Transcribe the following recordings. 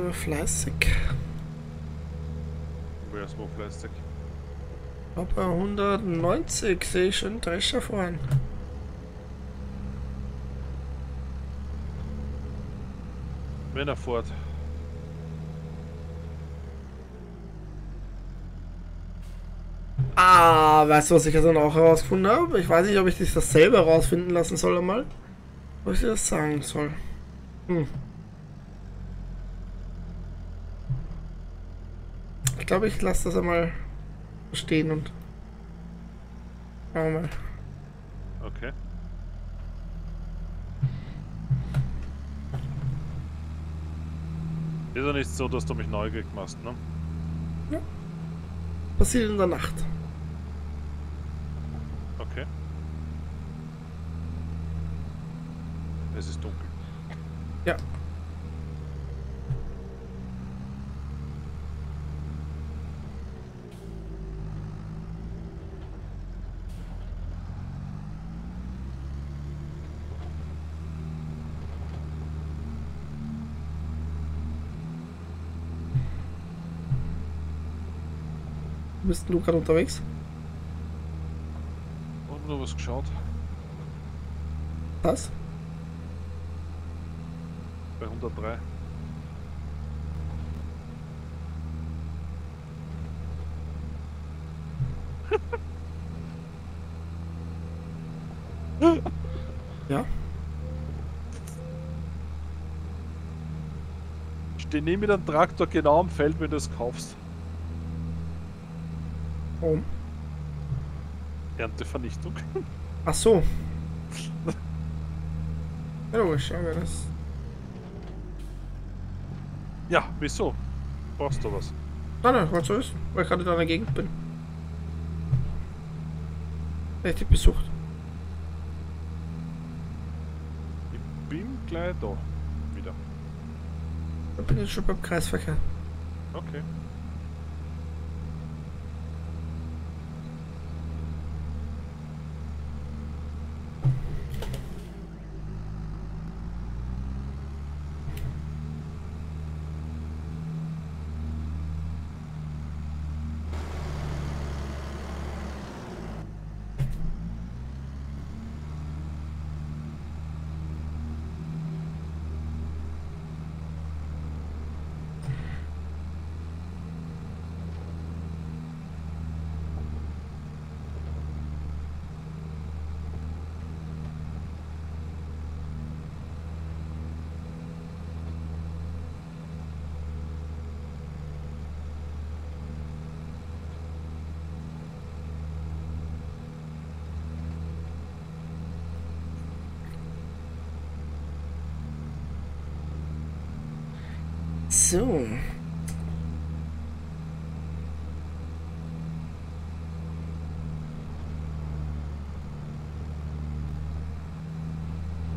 Aber fleißig. Wer ist wo fleißig? Aber 190 sehe ich schon Drescher fahren. Wenn er fährt. Ah, weißt du, was ich jetzt dann auch herausgefunden habe? Ich weiß nicht, ob ich dich das selber herausfinden lassen soll einmal. Ob ich dir das sagen soll. Hm. Glaube, ich lasse das einmal stehen und schauen wir mal. Okay. Ist ja nicht so, dass du mich neugierig machst, ne? Passiert in der Nacht. Okay. Es ist dunkel. Ja. Bist du gerade unterwegs? Und nur was geschaut. Was? Bei 103. Ja? Steh neben dem Traktor genau am Feld, wenn du es kaufst. Warum? Erntevernichtung. Ach so. Ja, logisch, wir das. Ja, wieso? Brauchst du was? Nein, nein, was so ist, weil ich gerade da in der Gegend bin. Richtig besucht. Ich bin gleich da. Wieder. Da bin ich schon beim Kreisverkehr. Okay. So.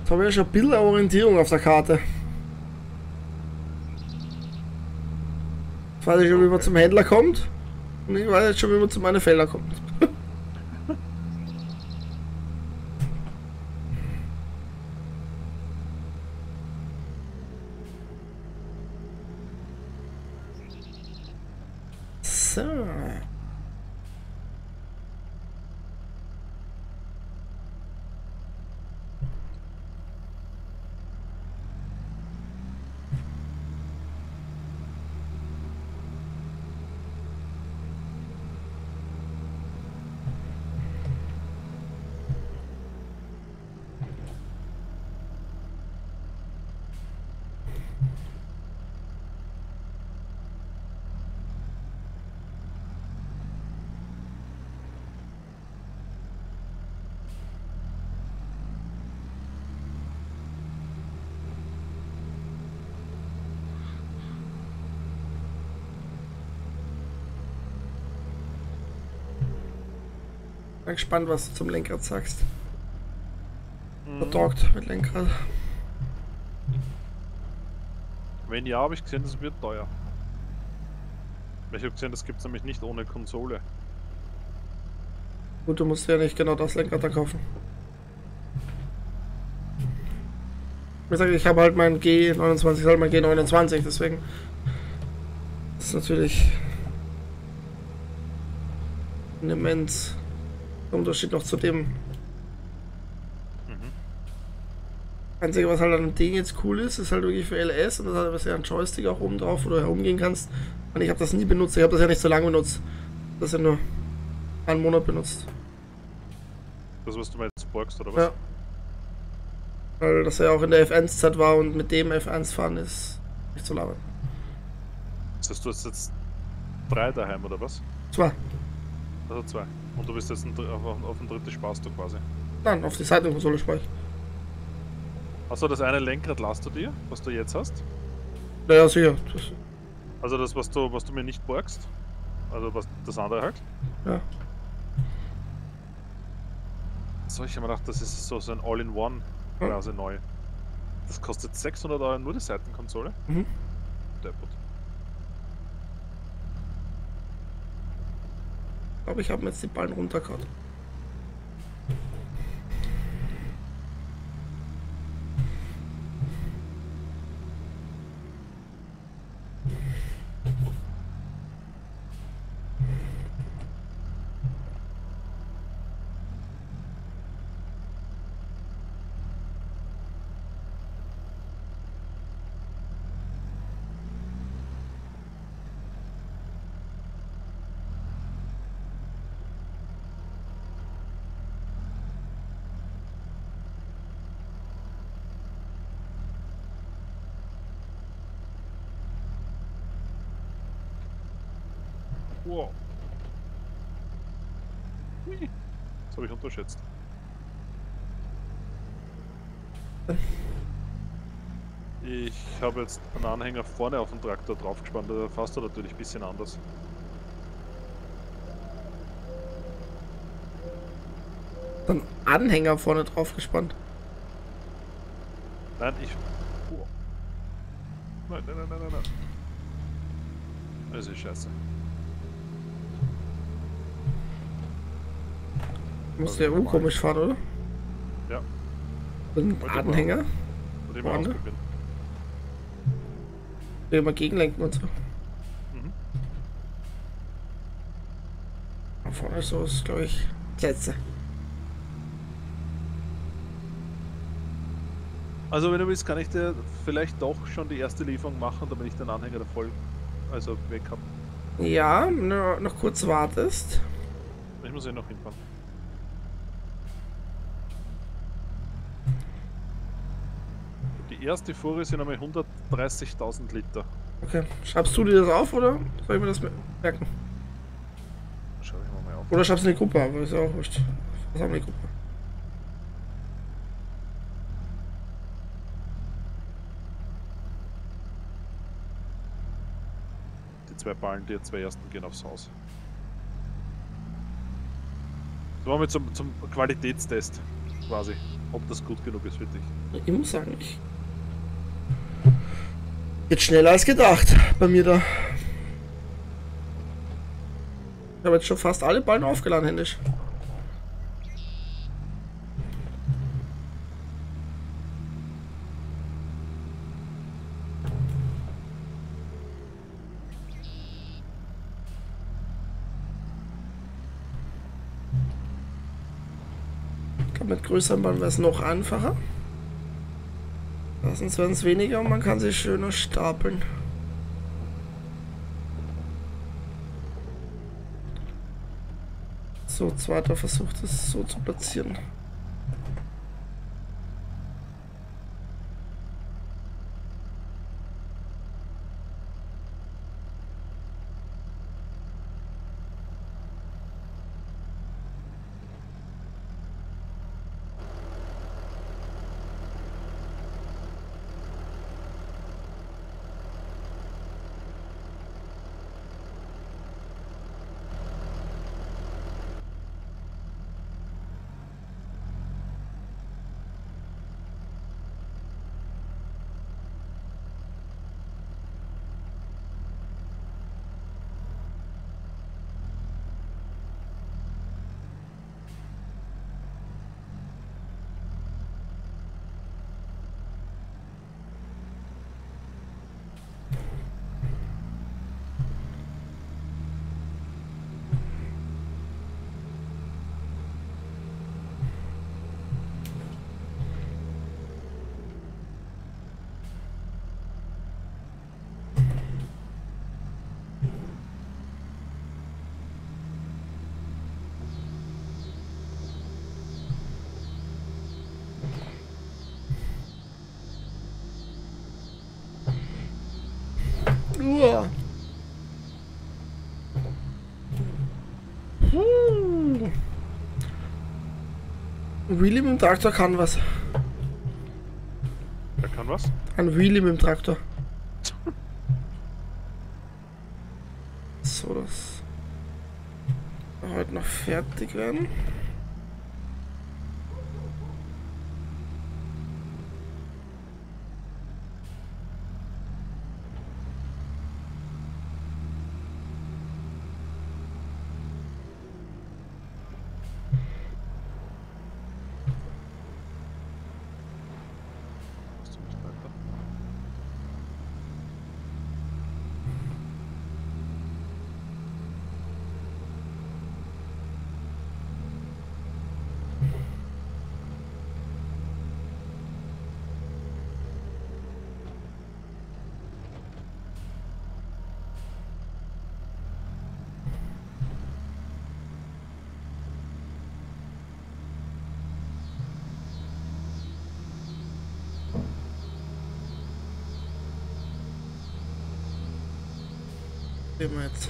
Jetzt habe ich ja schon ein bisschen Orientierung auf der Karte. Jetzt weiß ich schon, wie man zum Händler kommt. Und ich weiß jetzt schon, wie man zu meinen Feldern kommt. So. Bin gespannt, was du zum Lenkrad sagst. Vertragt mit Lenkrad. Wenn ja, habe ich gesehen, das wird teuer. Ich habe gesehen, das gibt es nämlich nicht ohne Konsole. Gut, du musst ja nicht genau das Lenkrad da kaufen. Ich sage, ich habe halt mein G29, halt mein G29, deswegen. Das ist natürlich ein Unterschied noch zu dem. Mhm. Einzige, was halt an dem Ding jetzt cool ist, ist halt wirklich für LS und das hat ja ein Joystick auch oben drauf, wo du herumgehen kannst. Und ich habe das nie benutzt, ich habe das ja nicht so lange benutzt. Das ja nur einen Monat benutzt. Das, was du mir jetzt borgst, oder was? Ja. Weil das ja auch in der F1-Zeit war und mit dem F1 fahren ist nicht so lange. Das heißt, du hast jetzt drei daheim, oder was? Zwar, Also zwei. Und du bist jetzt ein, auf, auf, ein drittes sparst du quasi. nein, auf die Seitenkonsole spreche ich. Achso, das eine Lenkrad lasst du dir, was du jetzt hast? Naja, sicher. Das, Also das, was du, was du mir nicht borgst? Also was das andere halt? ja. So, ich habe mir gedacht, das ist so, so ein All-in-One quasi neu. Das kostet 600 Euro nur die Seitenkonsole? Mhm. Deppert. Glaube, ich habe mir jetzt die Ballen runtergehauen. Wow. Hui. Das habe ich unterschätzt. Ich habe jetzt einen Anhänger vorne auf den Traktor draufgespannt, da fährst du natürlich ein bisschen anders. Dann Anhänger vorne drauf gespannt. Nein, ich. Oh. Nein, nein, nein, nein, nein, nein. Das ist scheiße. Muss der U komisch fahren, oder? Ja. Ein Anhänger. Mal Vorne? Der immer gegenlenken und so. Mhm. Da Vorne ist so ist, glaube ich, das letzte. Also wenn du willst, kann ich dir vielleicht doch schon die erste Lieferung machen, damit ich den Anhänger da voll also weg habe. Ja, wenn du noch kurz wartest. Ich muss eh noch hinfahren. Erste Fuhre sind einmal 130.000 Liter. Okay. Schreibst du dir das auf oder soll ich mir das merken? Schau ich mal auf. Oder schreibst du in die Gruppe, aber ist ja auch wurscht. Was haben wir in die Gruppe? Die zwei Ballen, die zwei ersten gehen aufs Haus. So machen wir zum, zum Qualitätstest quasi, ob das gut genug ist für dich. Ich muss sagen, ich. Jetzt schneller als gedacht bei mir da. Ich habe jetzt schon fast alle Ballen aufgeladen, händisch. Ich glaube, mit größeren Ballen wäre es noch einfacher. Sonst werden es weniger und man kann sich schöner stapeln. So, zweiter Versuch, das so zu platzieren. Wheelie mit dem Traktor kann was. Der kann was? Ein Wheelie mit dem Traktor. So, das wir heute noch fertig werden. Hast du nicht weiter? Sehen wir jetzt.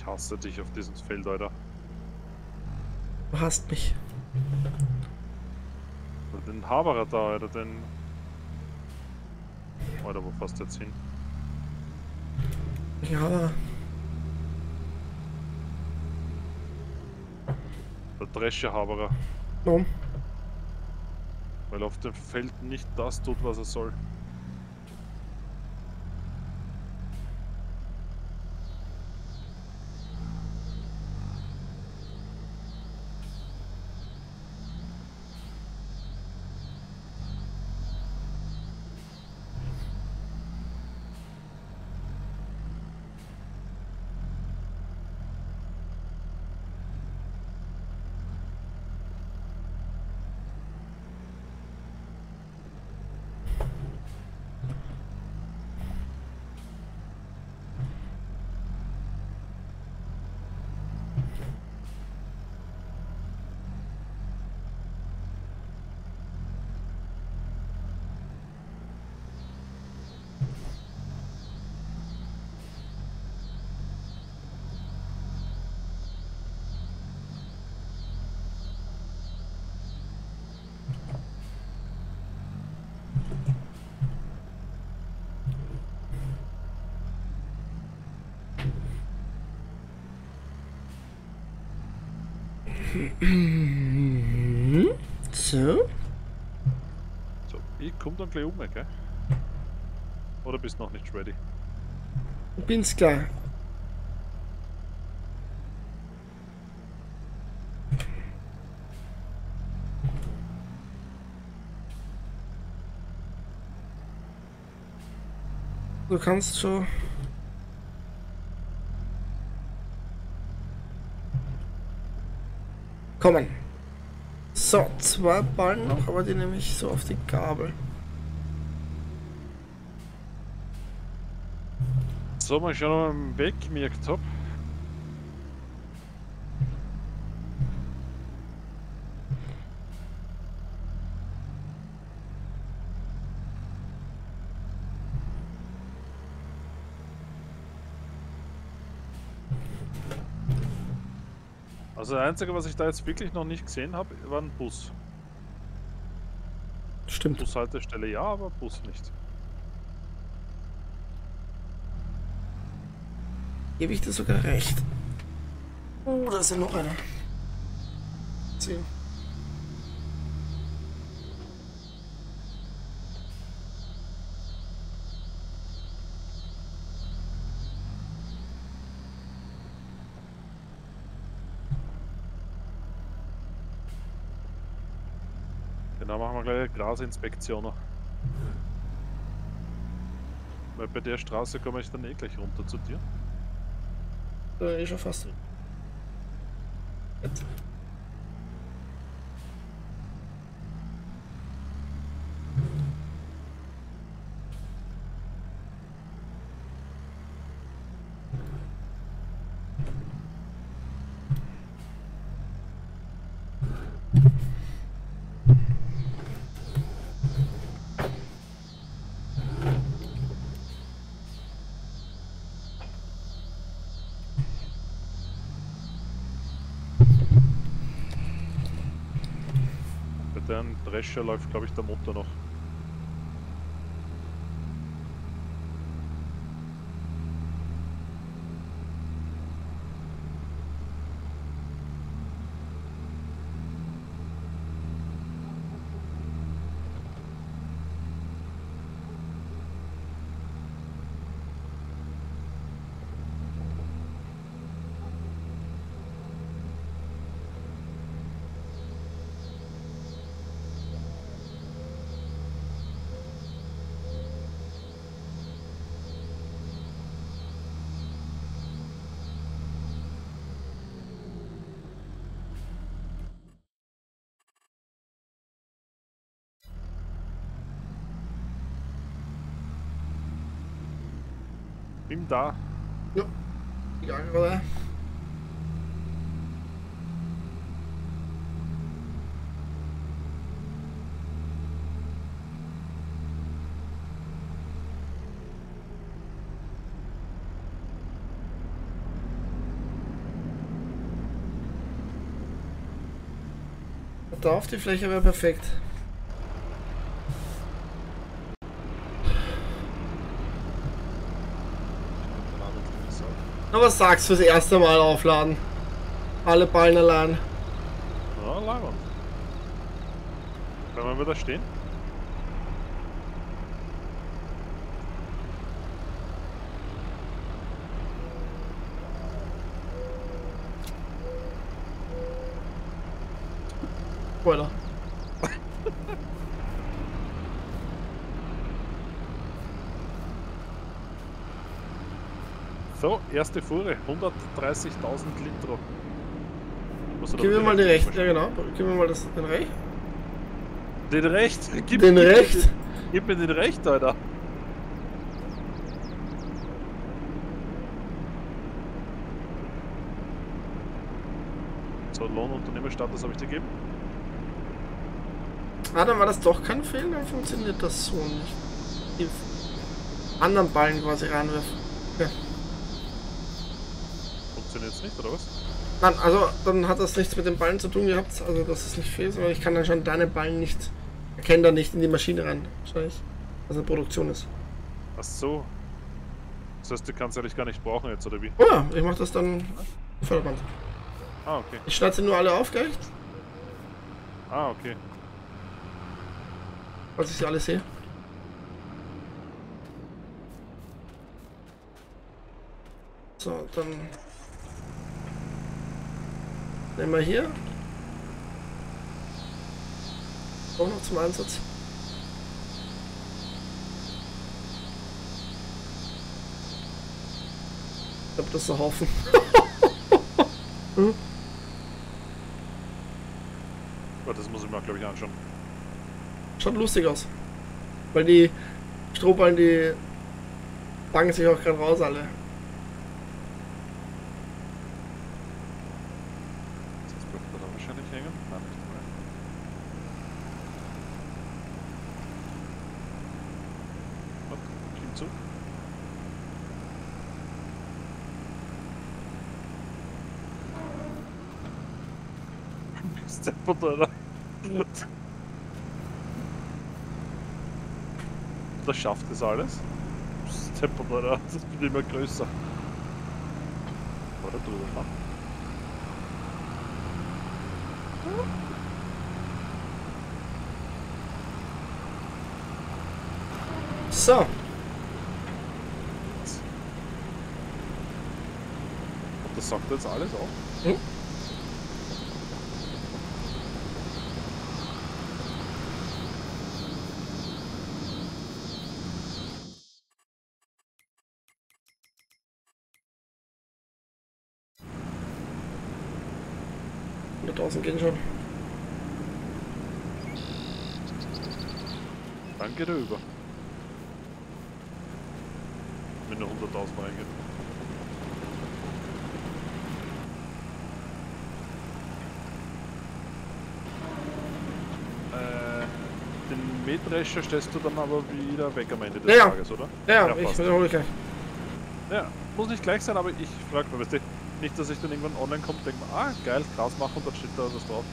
Ich hasse dich auf diesem Feld, Alter. Du hast mich. Den Haberer da, Alter, den... Alter, wo du jetzt hin? Ja, Der Drescher-Haberer. warum? Weil er auf dem Feld nicht das tut, was er soll. So. So, ich komm dann gleich um, gell? Oder bist noch nicht ready? Bin's klar. Du kannst schon. Kommen. So, zwei Ballen noch, aber die nehme ich so auf die Gabel. So, mal schauen, ob ich einen Weg gemerkt habe. Also das Einzige, was ich da jetzt wirklich noch nicht gesehen habe, war ein Bus. Stimmt. Bushaltestelle ja, aber Bus nicht. Gebe ich dir sogar recht. Oh, da ist ja noch einer. Zehn. Genau, machen wir gleich eine Grasinspektion. noch. Weil bei der Straße komme ich dann eh gleich runter zu dir. Da ist schon fast. Jetzt. Drescher läuft, glaube ich, der Motor noch. Bin da. Ja. Ja, gerade. Da auf die Fläche wäre perfekt. Na, was sagst du fürs erste Mal aufladen? Alle Ballen allein. Ja, leibend. Können wir wieder stehen? Spoiler. So, erste Fuhre, 130.000 Liter. Was hat Gib mir mal die direkt rechte, ja genau. Gib mir mal das, den recht. Den recht? Gib, Den gib mir recht. den- Gib mir den recht, Alter. So, Lohnunternehmerstatus habe ich dir gegeben. Ah, dann war das doch kein Fehler, dann funktioniert das so nicht. Die anderen Ballen quasi reinwerfen. Ja. Funktioniert es nicht, oder was? Nein, also dann hat das nichts mit den Ballen zu tun gehabt, also das ist nicht viel, sondern ich kann dann schon deine Ballen nicht, erkenne da nicht in die Maschine rein, wahrscheinlich, was eine Produktion ist. Ach so. Das heißt, du kannst eigentlich gar nicht brauchen jetzt, oder wie? Oh ja, ich mach das dann Förderband. Ah, okay. Ich schneide sie nur alle auf, gleich, Ah, okay. falls ich sie alle sehe. So, dann nehmen wir hier. Auch noch zum Einsatz. Ich glaube, das ist ein Haufen. Aber das muss ich mir, glaube ich, anschauen. Schaut lustig aus. Weil die Strohballen, die fangen sich auch gerade raus alle. Das bleibt da wahrscheinlich hängen. Nein, nicht mehr. Warte, Klim zu. Steppert, Alter. Das schafft das alles. Steppert, Alter. Das wird immer größer. Oder drüber fahren. So, Und das sagt jetzt alles auf. Hm. da draußen gehen schon. Geht er über. Wenn er 100.000 reingeht. Äh, den Mähdrescher stellst du dann aber wieder weg am Ende des Ja. Tages, oder? Ja, Ja, ich wiederhole gleich. Ja, muss nicht gleich sein, aber ich frage mal, weißt du, nicht, dass ich dann irgendwann online komme und denke, ah, geil, Gras machen und dann steht da was drauf.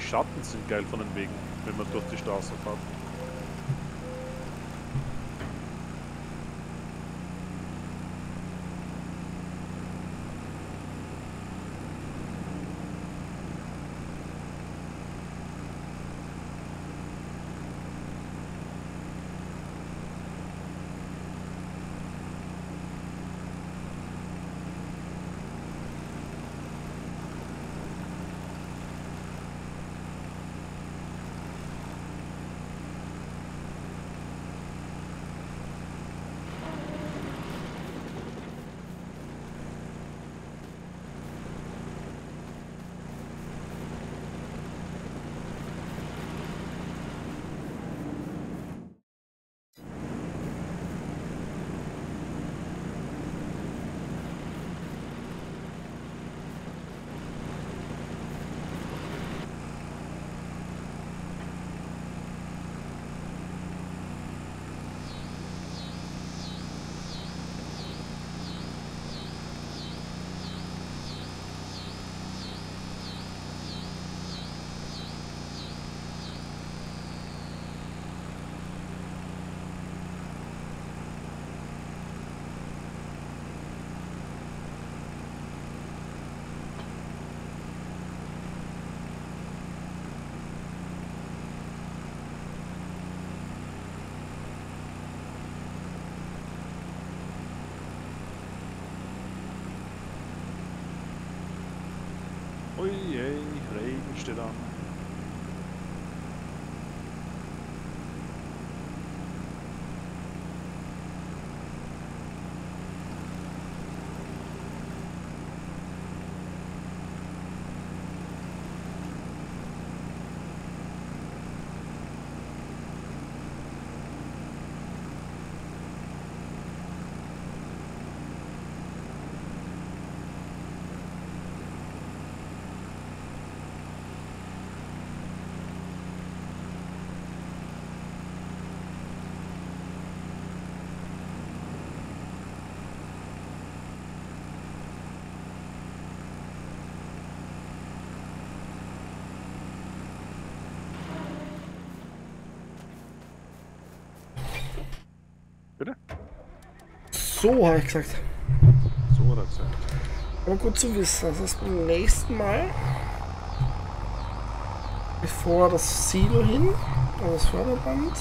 Schatten sind geil von den Wegen, wenn man durch die Straße fährt. Regen steht an. Bitte? So, habe ich gesagt. So hat er gesagt. Aber gut zu wissen. Das ist beim nächsten Mal. Bevor das Silo hin, das Förderband,